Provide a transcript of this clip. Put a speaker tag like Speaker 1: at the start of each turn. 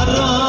Speaker 1: Sarah.